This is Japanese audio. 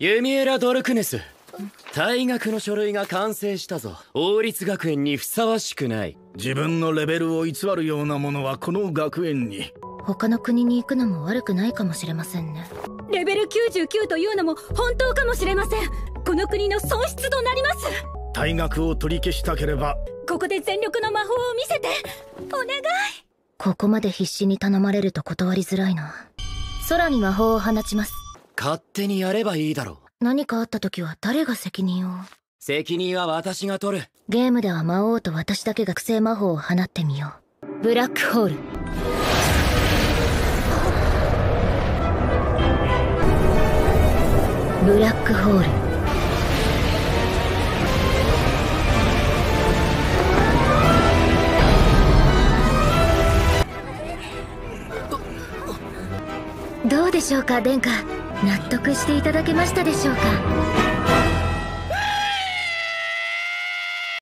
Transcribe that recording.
ユミエラ・ドルクネス。退学の書類が完成したぞ。王立学園にふさわしくない。自分のレベルを偽るようなものはこの学園に。他の国に行くのも悪くないかもしれませんね。レベル99というのも本当かもしれません。この国の損失となります。退学を取り消したければ。ここで全力の魔法を見せて。お願い。ここまで必死に頼まれると断りづらいな。空に魔法を放ちます勝手にやればいいだろ何かあった時は誰が責任を？責任は私が取る。ゲームでは魔王と私だけが聖魔法を放ってみよう。ブラックホール。ブラックホール。どうでしょうか殿下納得していただけましたでしょうか？